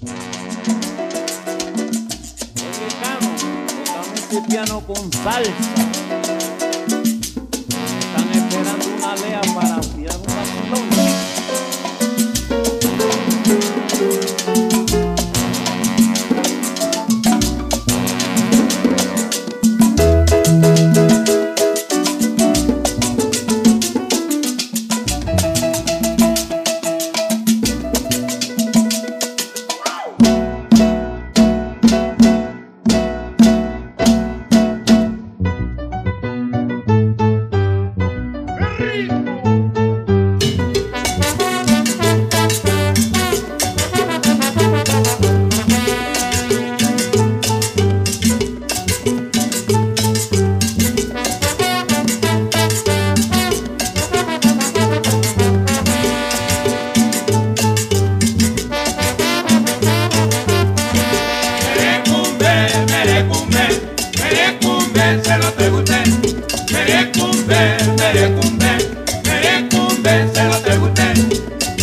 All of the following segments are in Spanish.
Dominicano, tocamos ese piano con salsa. Merecumbe, merecumbe, merecumbe, se lo pregunté.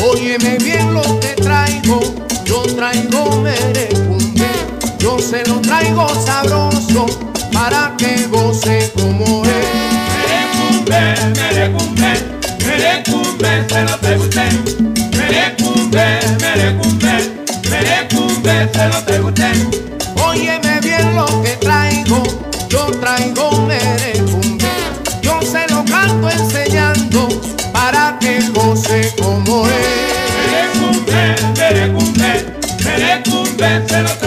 Óyeme bien lo que traigo, yo traigo merecumbe, yo se lo traigo sabroso para que goce como es. Merecumbe, merecumbe, merecumbe, se lo pregunté. Merecumbe, merecumbe, merecumbe, se lo pregunté. Como es.